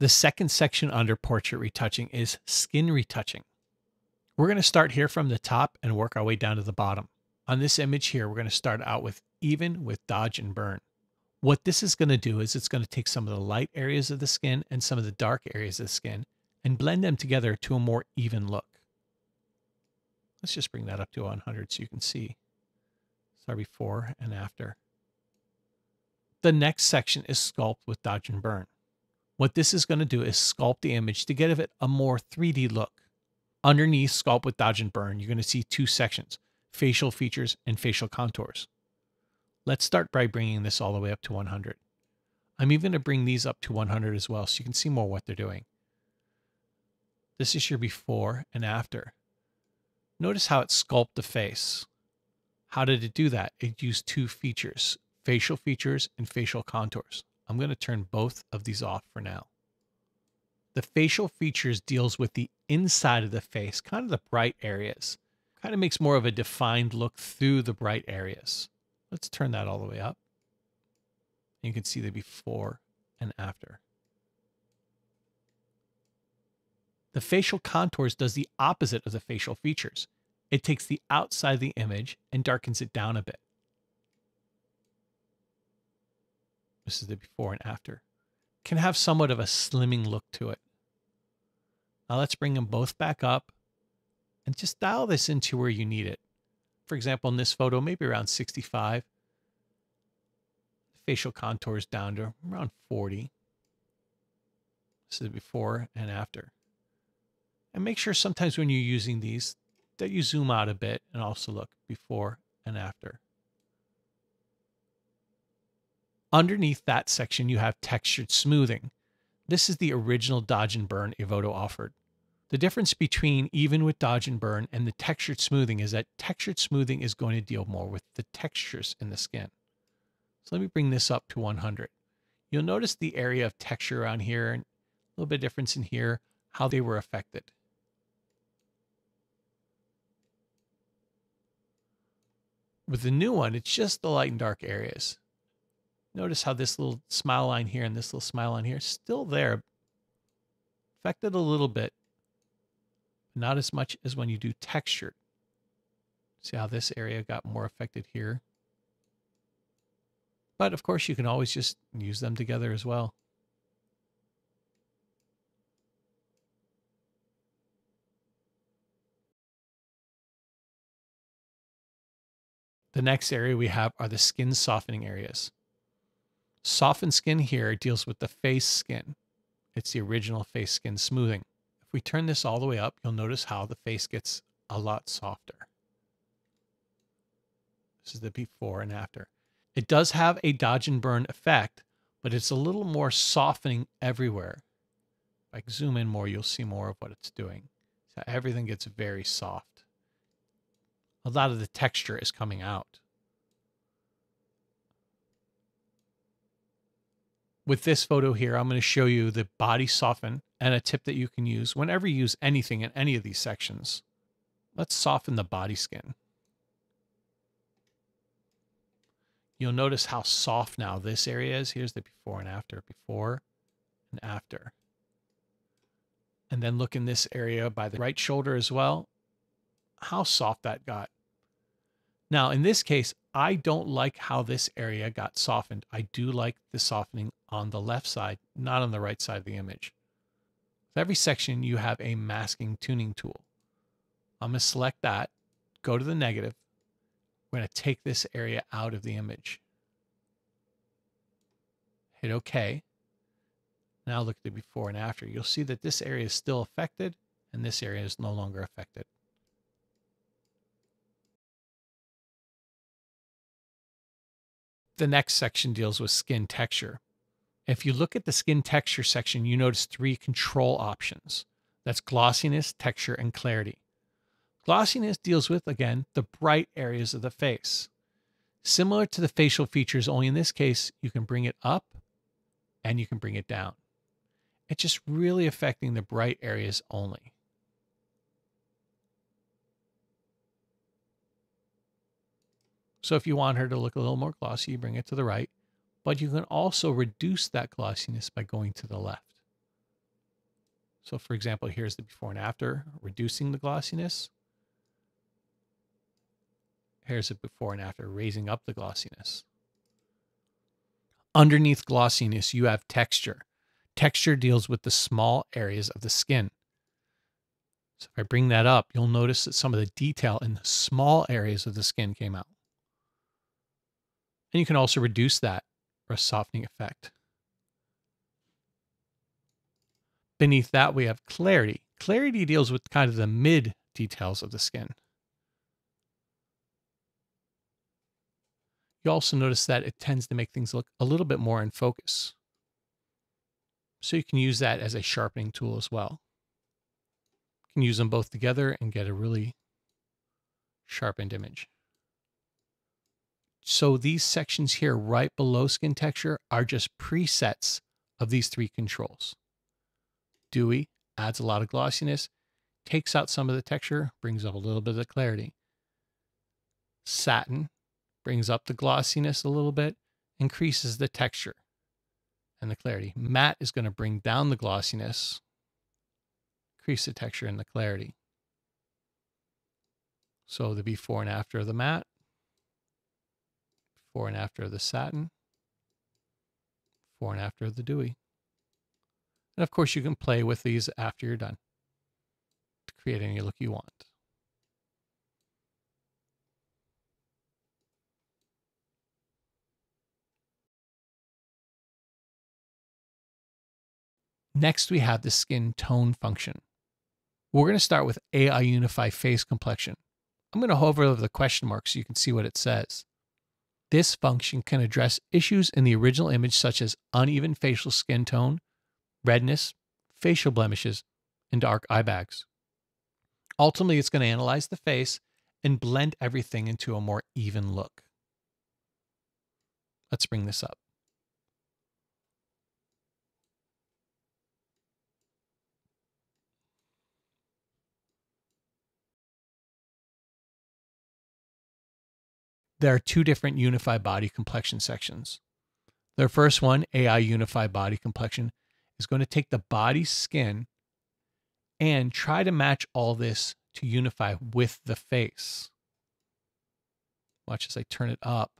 The second section under portrait retouching is skin retouching. We're going to start here from the top and work our way down to the bottom. On this image here, we're going to start out with even with dodge and burn. What this is going to do is it's going to take some of the light areas of the skin and some of the dark areas of the skin and blend them together to a more even look. Let's just bring that up to 100 so you can see. Sorry, before and after. The next section is sculpt with dodge and burn. What this is going to do is sculpt the image to give it a more 3D look. Underneath sculpt with dodge and burn, you're going to see two sections, facial features and facial contours. Let's start by bringing this all the way up to 100. I'm even going to bring these up to 100 as well so you can see more what they're doing. This is your before and after. Notice how it sculpted the face. How did it do that? It used two features, facial features and facial contours. I'm going to turn both of these off for now. The facial features deals with the inside of the face, kind of the bright areas. Kind of makes more of a defined look through the bright areas. Let's turn that all the way up. You can see the before and after. The facial contours does the opposite of the facial features. It takes the outside of the image and darkens it down a bit. This is the before and after. Can have somewhat of a slimming look to it. Now let's bring them both back up and just dial this into where you need it. For example, in this photo, maybe around 65. Facial contours down to around 40. This is before and after. And make sure sometimes when you're using these that you zoom out a bit and also look before and after. Underneath that section, you have textured smoothing. This is the original dodge and burn Evoto offered. The difference between even with dodge and burn and the textured smoothing is that textured smoothing is going to deal more with the textures in the skin. So let me bring this up to 100. You'll notice the area of texture around here and a little bit of difference in here, how they were affected. With the new one, it's just the light and dark areas. Notice how this little smile line here and this little smile line here still there. Affected a little bit, not as much as when you do textured. See how this area got more affected here? But of course, you can always just use them together as well. The next area we have are the skin softening areas. Softened skin here deals with the face skin. It's the original face skin smoothing. If we turn this all the way up, you'll notice how the face gets a lot softer. This is the before and after. It does have a dodge and burn effect, but it's a little more softening everywhere. If I zoom in more, you'll see more of what it's doing. So everything gets very soft a lot of the texture is coming out. With this photo here, I'm going to show you the body soften and a tip that you can use whenever you use anything in any of these sections. Let's soften the body skin. You'll notice how soft now this area is. Here's the before and after, before and after. And then look in this area by the right shoulder as well, how soft that got. Now, in this case, I don't like how this area got softened. I do like the softening on the left side, not on the right side of the image. With every section, you have a masking tuning tool. I'm going to select that, go to the negative. We're going to take this area out of the image. Hit OK. Now look at the before and after. You'll see that this area is still affected and this area is no longer affected. The next section deals with skin texture. If you look at the skin texture section, you notice three control options. That's glossiness, texture, and clarity. Glossiness deals with, again, the bright areas of the face. Similar to the facial features, only in this case, you can bring it up and you can bring it down. It's just really affecting the bright areas only. So if you want her to look a little more glossy, you bring it to the right, but you can also reduce that glossiness by going to the left. So for example, here's the before and after, reducing the glossiness. Here's the before and after, raising up the glossiness. Underneath glossiness, you have texture. Texture deals with the small areas of the skin. So if I bring that up, you'll notice that some of the detail in the small areas of the skin came out. And you can also reduce that a softening effect. Beneath that, we have clarity. Clarity deals with kind of the mid details of the skin. You also notice that it tends to make things look a little bit more in focus. So you can use that as a sharpening tool as well. You can use them both together and get a really sharpened image. So these sections here right below skin texture are just presets of these three controls. Dewy adds a lot of glossiness, takes out some of the texture, brings up a little bit of the clarity. Satin brings up the glossiness a little bit, increases the texture and the clarity. Matte is going to bring down the glossiness, increase the texture and the clarity. So the before and after of the matte, before and after the satin, before and after the dewy. And of course, you can play with these after you're done to create any look you want. Next, we have the skin tone function. We're going to start with AI Unify Face Complexion. I'm going to hover over the question mark so you can see what it says. This function can address issues in the original image such as uneven facial skin tone, redness, facial blemishes, and dark eye bags. Ultimately, it's going to analyze the face and blend everything into a more even look. Let's bring this up. There are two different Unify Body Complexion sections. The first one, AI Unify Body Complexion, is going to take the body skin and try to match all this to unify with the face. Watch as I turn it up,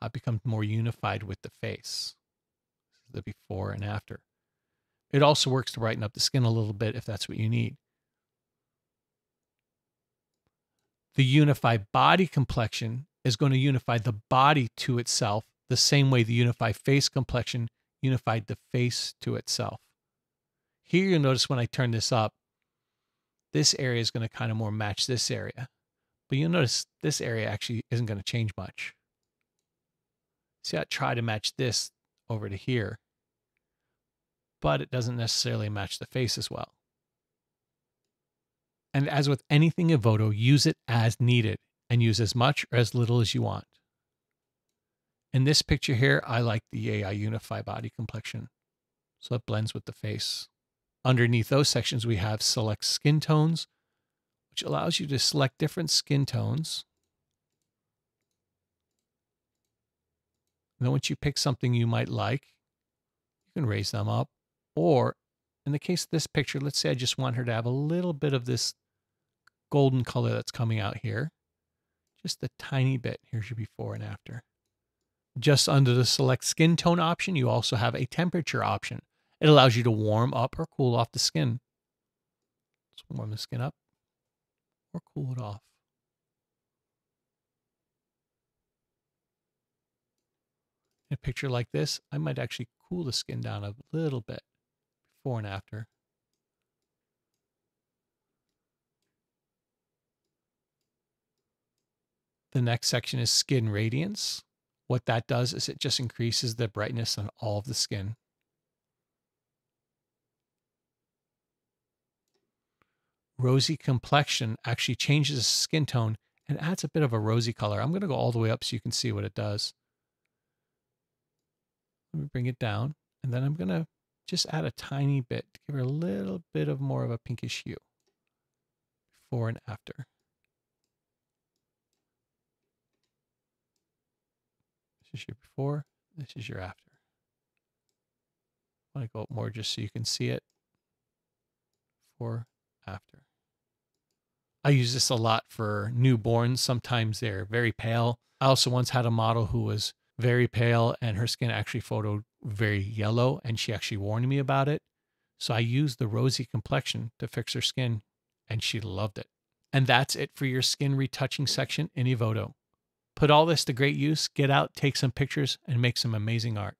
how it becomes more unified with the face. the before and after. It also works to brighten up the skin a little bit if that's what you need. The Unify Body Complexion is going to unify the body to itself the same way the Unify Face Complexion unified the face to itself. Here you'll notice when I turn this up, this area is going to kind of more match this area. But you'll notice this area actually isn't going to change much. See, I try to match this over to here, but it doesn't necessarily match the face as well. And as with anything in Evoto, use it as needed and use as much or as little as you want. In this picture here, I like the AI Unify body complexion. So it blends with the face. Underneath those sections, we have select skin tones, which allows you to select different skin tones. And then once you pick something you might like, you can raise them up. Or in the case of this picture, let's say I just want her to have a little bit of this golden color that's coming out here. Just a tiny bit. Here's your before and after. Just under the select skin tone option, you also have a temperature option. It allows you to warm up or cool off the skin. Let's warm the skin up or cool it off. In a picture like this, I might actually cool the skin down a little bit before and after. The next section is skin radiance. What that does is it just increases the brightness on all of the skin. Rosy complexion actually changes the skin tone and adds a bit of a rosy color. I'm going to go all the way up so you can see what it does. Let me bring it down and then I'm going to just add a tiny bit to give her a little bit of more of a pinkish hue before and after. This is your before, this is your after. I want to go up more just so you can see it. before, after. I use this a lot for newborns. Sometimes they're very pale. I also once had a model who was very pale and her skin actually photoed very yellow and she actually warned me about it. So I used the rosy complexion to fix her skin and she loved it. And that's it for your skin retouching section in Evoto. Put all this to great use, get out, take some pictures, and make some amazing art.